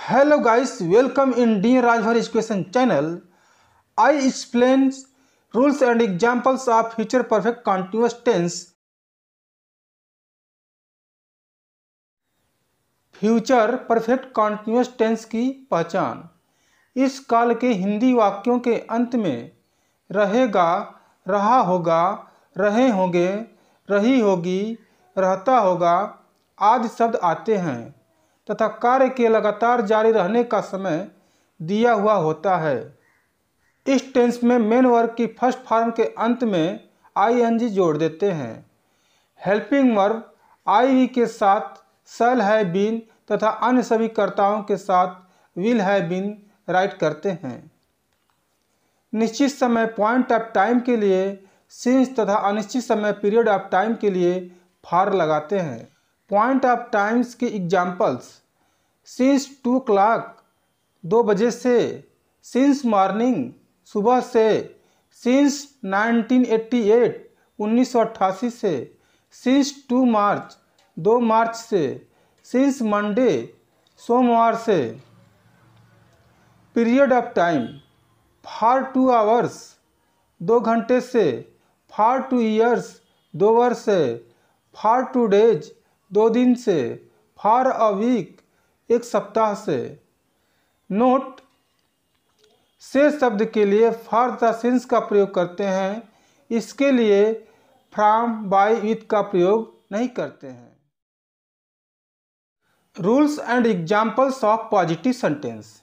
Hello guys welcome in the Rajbhar education channel I explain rules and examples of future perfect continuous tense future perfect continuous tense की पहचान। इस काल के हिंदी वाक्यों के अंत में रहेगा, रहा होगा, रहे होंगे, रही होगी, रहता होगा, आदि शब्द आते हैं। तथा कार्य के लगातार जारी रहने का समय दिया हुआ होता है। इस टेंस में मेन वर्ग की फ़र्स्ट फॉर्म के अंत में आईएनजी जोड़ देते हैं। हेल्पिंग वर्ब आई के साथ सल है बीन तथा अन्य सभी कर्ताओं के साथ विल है बीन राइट करते हैं। निश्चित समय पॉइंट ऑफ़ टाइम के लिए सिंस तथा अनिश्चित समय पीरियड ऑफ़ टाइम के लिए फार लगाते हैं। पॉइंट ऑफ़ टाइम्स के एग्जाम्पल्स सिंस टू क्लाक, दो बजे से। सिंस मॉर्निंग, सुबह से। सिंस 1988 1988 से सिंस टू मार्च, दो मार्च से। सिंस मंडे, सोमवार से। Period of time, for two hours, दो घंटे से। फार टू ईयर्स दो वर्ष से। फार टू डेज़, दो दिन से। फार अ वीक एक सप्ताह से। नोट, से शब्द के लिए फार द सिंस का प्रयोग करते हैं। इसके लिए फ्राम बाय विथ का प्रयोग नहीं करते हैं। Rules and examples of positive sentence.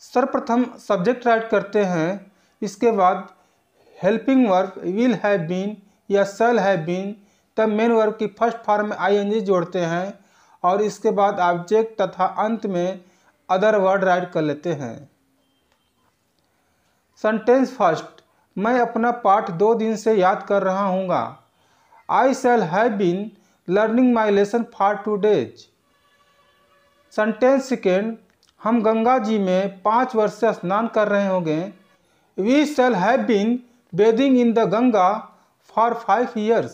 सर्वप्रथम सब्जेक्ट राइट करते हैं। इसके बाद, helping verb will have been या सेल हैव बीन तब मेन वर्क की फ़र्स्ट फॉर्म में आई एन जी जोड़ते हैं। और इसके बाद ऑब्जेक्ट तथा अंत में अदर वर्ड राइट कर लेते हैं। सेंटेंस फ़र्स्ट मैं अपना पाठ दो दिन से याद कर रहा हूँगा। I shall have been learning my lesson for two days sentence second हम गंगा जी में पाँच वर्ष से स्नान कर रहे होंगे। We shall have been bathing in the Ganga for five years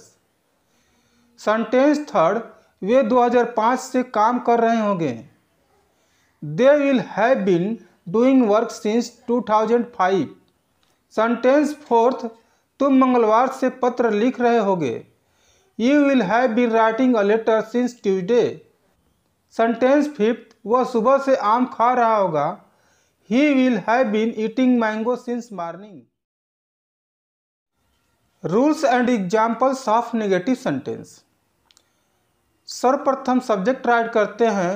sentence third वे 2005 से काम कर रहे होंगे। They will have been doing work since 2005 sentence fourth तुम मंगलवार से पत्र लिख रहे होगे। You will have been writing a letter since Tuesday sentence fifth वह सुबह से आम खा रहा होगा। He will have been eating mango since morning rules and examples of negative sentence सर्वप्रथम सब्जेक्ट राइट करते हैं।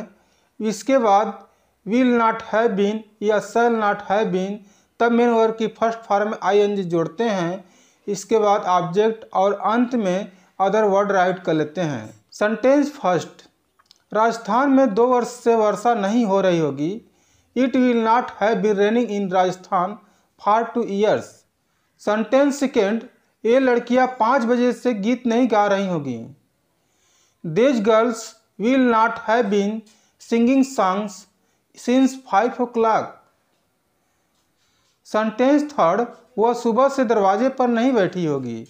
इसके बाद विल नॉट हैव बीन या सेल नॉट हैव बीन तब मेन वर्ग की फ़र्स्ट फॉर्म में आईएनजी जोड़ते हैं। इसके बाद ऑब्जेक्ट और अंत में अदर वर्ड राइट कर लेते हैं। सेंटेंस फ़र्स्ट राजस्थान में दो वर्ष से वर्षा नहीं हो रही होगी। It will not have been raining in Rajasthan for two years sentence second ये लड़कियाँ पाँच बजे से गीत नहीं गा रही होगी। These girls will not have been singing songs since five o'clock sentence third वह सुबह से दरवाजे पर नहीं बैठी होगी।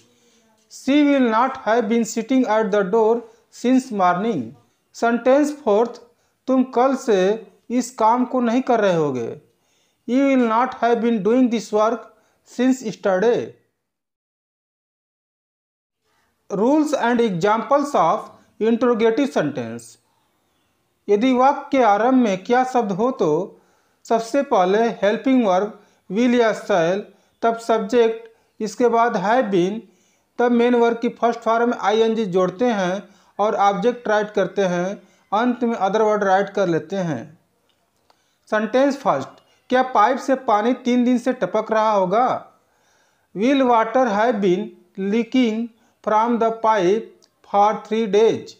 She will not have been sitting at the door since morning sentence fourth तुम कल से इस काम को नहीं कर रहे होगे। You will not have been doing this work since yesterday rules and examples of interrogative sentence यदि वाक्य के आरंभ में क्या शब्द हो तो सबसे पहले हेल्पिंग वर्ब विल या सेल तब सब्जेक्ट इसके बाद हैव बीन तब मेन वर्ग की फ़र्स्ट फॉर्म में आई जोड़ते हैं और ऑब्जेक्ट राइट करते हैं, अंत में अदर वर्ड राइट कर लेते हैं। सेंटेंस फ़र्स्ट क्या पाइप से पानी तीन दिन से टपक रहा होगा? Will water have been leaking from the pipe for three days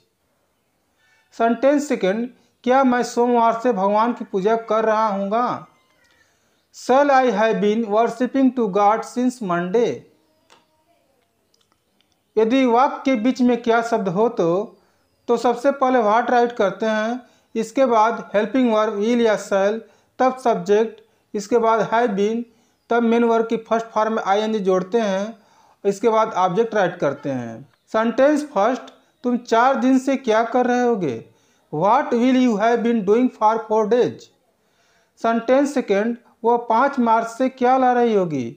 sentence second क्या मैं सोमवार से भगवान की पूजा कर रहा हूँगा? Shall I have been worshipping to God since Monday यदि वाक्य के बीच में क्या शब्द हो तो तो सबसे पहले वाट राइट करते हैं, इसके बाद हेल्पिंग वर्ब विल या सेल तब सब्जेक्ट इसके बाद हैव बीन तब मेन वर्ग की फ़र्स्ट फॉर्म में आई एन जोड़ते हैं, इसके बाद ऑब्जेक्ट राइट करते हैं। सेंटेंस फ़र्स्ट तुम चार दिन से क्या कर रहे होगे? What will you have been doing for four days sentence second वह पाँच मार्च से क्या ला रही होगी?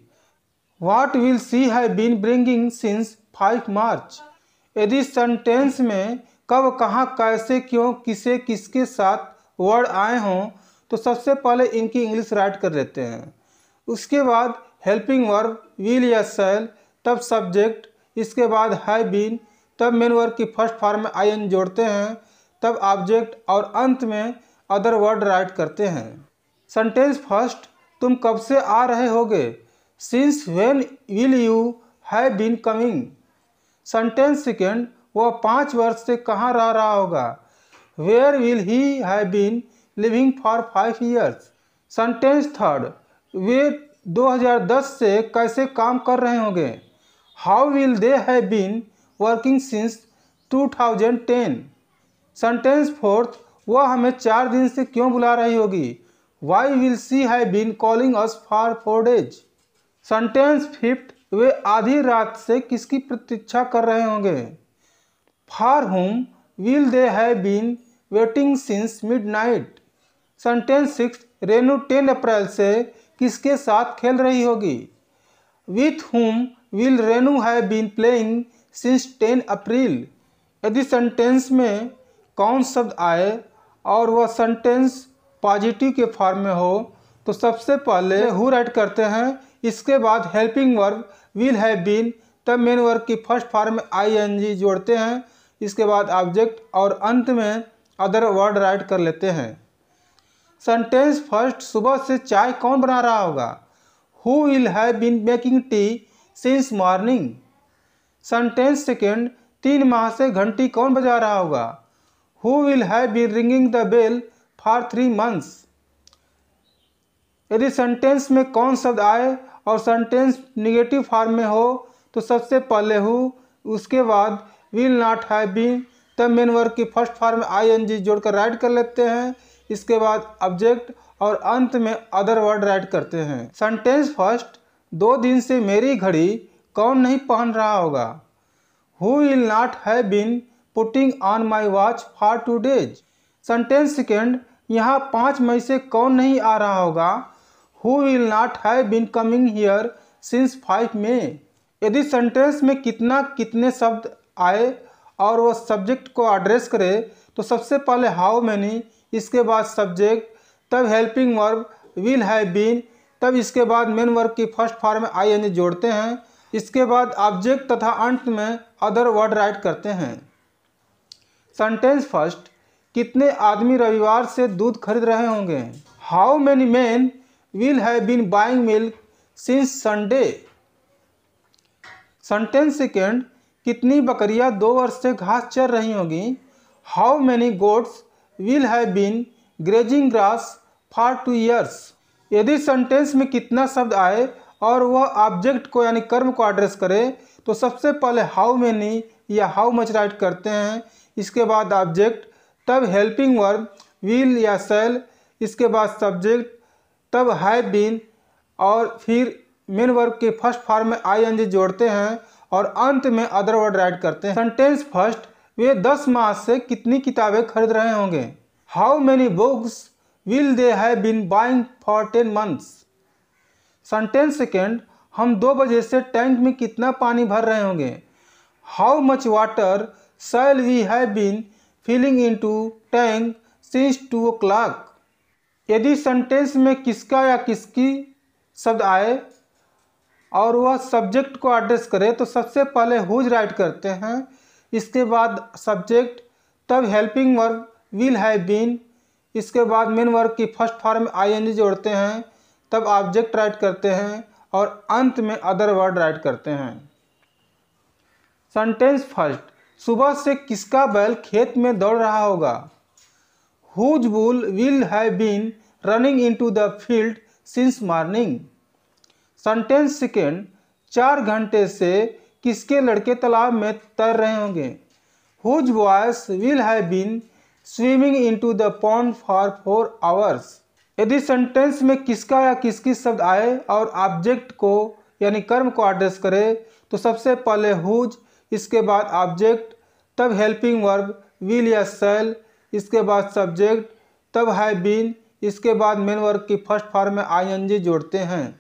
What will she have been bringing since five March यदि सेंटेंस में कब, कहाँ, कैसे, क्यों, किसे, किसके साथ वर्ड आए हों तो सबसे पहले इनकी इंग्लिश राइट कर लेते हैं। उसके बाद हेल्पिंग वर्ब विल या सेल तब सब्जेक्ट इसके बाद है बीन, तब मेन वर्ब की फ़र्स्ट फॉर्म में आई एन जोड़ते हैं, तब ऑब्जेक्ट और अंत में अदर वर्ड राइट करते हैं। सेंटेंस फ़र्स्ट, तुम कब से आ रहे होगे? Since when will you have been coming sentence second, वह पाँच वर्ष से कहाँ रह रहा होगा? Where will he have been living for five years sentence third, वे 2010 से कैसे काम कर रहे होंगे? How will they have been working since 2010 sentence fourth वह हमें चार दिन से क्यों बुला रही होगी? Why will she have been calling us for four days sentence fifth वे आधी रात से किसकी प्रतीक्षा कर रहे होंगे? For whom will they have been waiting since midnight sentence six Renu ten April से किसके साथ खेल रही होगी? With whom will Renu have been playing since ten April. यदि सेंटेंस में कौन शब्द आए और वह सेंटेंस पॉजिटिव के फॉर्म में हो तो सबसे पहले हु राइट करते हैं। इसके बाद helping verb will have been तब मेन वर्ब की फ़र्स्ट फॉर्म में आई एन जी जोड़ते हैं। इसके बाद ऑब्जेक्ट और अंत में अदर वर्ड राइट कर लेते हैं। सेंटेंस फ़र्स्ट सुबह से चाय कौन बना रहा होगा? Who will have been making tea since morning sentence second तीन माह से घंटी कौन बजा रहा होगा? Who will have been ringing the bell for three months यदि सेंटेंस में कौन शब्द आए और सेंटेंस निगेटिव फॉर्म में हो तो सबसे पहले हु उसके बाद विल नॉट हैव बीन तब मेन वर्ग की फ़र्स्ट फॉर्म में आई एन जी जोड़कर राइट कर लेते हैं। इसके बाद ऑब्जेक्ट और अंत में अदर वर्ड राइट करते हैं। सेंटेंस फ़र्स्ट दो दिन से मेरी घड़ी कौन नहीं पहन रहा होगा? Who will not have been putting on my watch for two days sentence second यहाँ पाँच मई से कौन नहीं आ रहा होगा? Who will not have been coming here since five May यदि सेंटेंस में कितना कितने शब्द आए और वह सब्जेक्ट को एड्रेस करे तो सबसे पहले हाउ मैनी इसके बाद सब्जेक्ट तब helping verb will have been तब इसके बाद मेन वर्ब की फ़र्स्ट फॉर्म में आई एन जोड़ते हैं। इसके बाद ऑब्जेक्ट तथा अंत में अदर वर्ड राइट करते हैं। सेंटेंस फ़र्स्ट कितने आदमी रविवार से दूध खरीद रहे होंगे? How many man will have been buying milk since Sunday sentence second कितनी बकरियाँ दो वर्ष से घास चर रही होंगी? How many goats will have been grazing grass for two years यदि सेंटेंस में कितना शब्द आए और वह ऑब्जेक्ट को यानी कर्म को एड्रेस करे तो सबसे पहले हाउ मैनी या हाउ मच राइट करते हैं। इसके बाद ऑब्जेक्ट तब हेल्पिंग वर्ब विल या सेल इसके बाद सब्जेक्ट तब हैव बीन और फिर मेन वर्ब के फ़र्स्ट फॉर्म में आई एन जी जोड़ते हैं और अंत में अदर वर्ड राइट करते हैं। सेंटेंस फ़र्स्ट वे दस माह से कितनी किताबें खरीद रहे होंगे? How many books will they have been buying for ten months sentence second हम दो बजे से टैंक में कितना पानी भर रहे होंगे? How much water shall we have been filling into tank since two o'clock यदि सेंटेंस में किसका या किसकी शब्द आए और वह सब्जेक्ट को एड्रेस करे तो सबसे पहले हुज राइट करते हैं? इसके बाद सब्जेक्ट तब helping verb will have been इसके बाद मेन वर्ब की फ़र्स्ट फॉर्म में आई जोड़ते हैं, तब ऑब्जेक्ट राइट करते हैं और अंत में अदर वर्ड राइट करते हैं। सेंटेंस फ़र्स्ट सुबह से किसका बैल खेत में दौड़ रहा होगा? Whose bull will have been running into the field since morning sentence second चार घंटे से किसके लड़के तालाब में तैर रहे होंगे? Whose boys will have been swimming into the pond for four hours यदि सेंटेंस में किसका या किसकी शब्द आए और ऑब्जेक्ट को, यानी कर्म को एड्रेस करे तो सबसे पहले हुज इसके बाद ऑब्जेक्ट तब हेल्पिंग वर्ब विल या सेल इसके बाद सब्जेक्ट तब हैव बीन इसके बाद मेन वर्ग की फ़र्स्ट फॉर्म में आईएनजी जोड़ते हैं।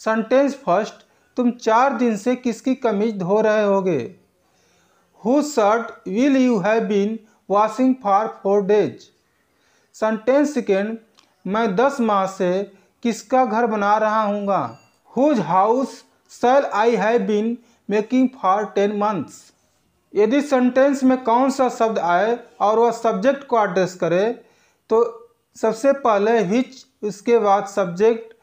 सेंटेंस फ़र्स्ट तुम चार दिन से किसकी कमीज धो रहे होगे? Whose shirt will you have been washing for four days sentence second मैं दस माह से किसका घर बना रहा हूँगा? Whose house shall I have been making for ten months यदि सेंटेंस में कौन सा शब्द आए और वह सब्जेक्ट को एड्रेस करे तो सबसे पहले हिच उसके बाद सब्जेक्ट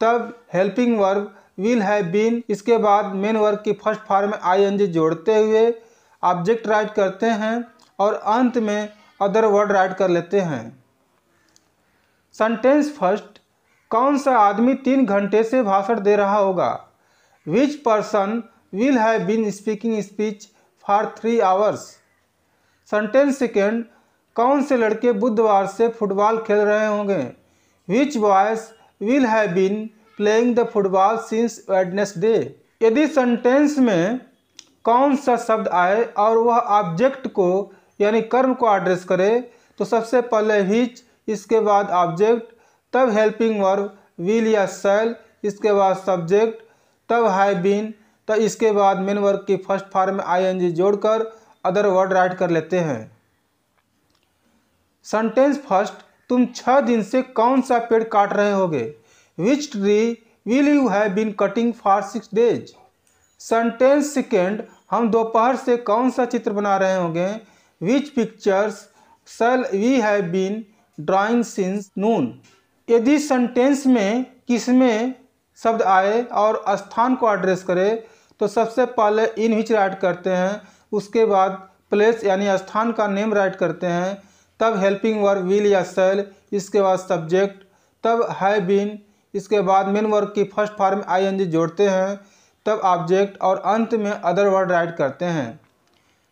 तब helping verb will have been इसके बाद मेन वर्ब की फ़र्स्ट फॉर्म में आई जोड़ते हुए ऑब्जेक्ट राइट करते हैं। और अंत में अदर वर्ड राइट कर लेते हैं। सेंटेंस फ़र्स्ट कौन सा आदमी तीन घंटे से भाषण दे रहा होगा? Which person will have been speaking speech for three hours sentence second कौन से लड़के बुधवार से फुटबॉल खेल रहे होंगे? Which boys will have been playing the football since Wednesday यदि सेंटेंस में कौन सा शब्द आए और वह ऑब्जेक्ट को यानी कर्म को एड्रेस करे तो सबसे पहले हिच, इसके बाद ऑब्जेक्ट तब हेल्पिंग वर्ब विल या सेल इसके बाद सब्जेक्ट तब हैव बीन तो इसके बाद मेन वर्ग की फ़र्स्ट फॉर्म में आईएनजी जोड़कर अदर वर्ड राइट कर लेते हैं। सेंटेंस फ़र्स्ट तुम छः दिन से कौन सा पेड़ काट रहे होगे? Which tree will you have been cutting for six days sentence second हम दोपहर से कौन सा चित्र बना रहे होंगे? Which pictures shall we have been drawing since noon यदि सेंटेंस में किसमें शब्द आए और स्थान को एड्रेस करे तो सबसे पहले इन हिच राइट करते हैं, उसके बाद प्लेस यानी स्थान का नेम राइट करते हैं, तब हेल्पिंग वर्क विल या सेल इसके बाद सब्जेक्ट तब है बीन इसके बाद मेन वर्क की first form I N G जोड़ते हैं, तब ऑब्जेक्ट और अंत में अदर वर्ड राइट करते हैं।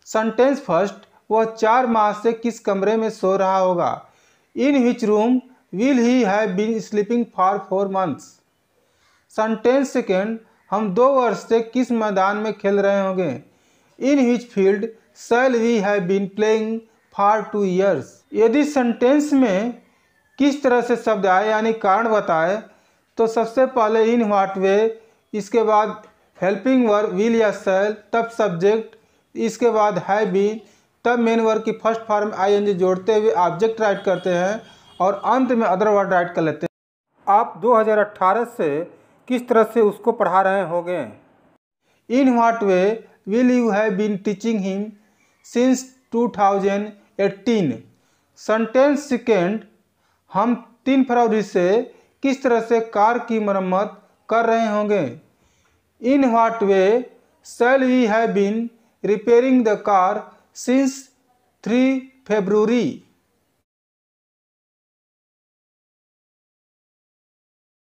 सेंटेंस फ़र्स्ट वह चार माह से किस कमरे में सो रहा होगा? In which room will he have been sleeping for four months. Sentence second, हम दो वर्ष से किस मैदान में खेल रहे होंगे? In which field shall we have been playing for two years यदि सेंटेंस में किस तरह से शब्द आए, यानी कारण बताए तो सबसे पहले इन वाट वे, इसके बाद हेल्पिंग वर्क विल या सेल तब सब्जेक्ट, इसके बाद है बीन तब मेन वर्क की first form I N G जोड़ते हुए ऑब्जेक्ट राइट करते हैं और अंत में अदर वर्ड राइट कर लेते हैं। आप 2018 से किस तरह से उसको पढ़ा रहे होंगे? In what way will you have been teaching him since 2018 sentence second हम तीन फरवरी से किस तरह से कार की मरम्मत कर रहे होंगे? In what way shall we have been repairing the car since three February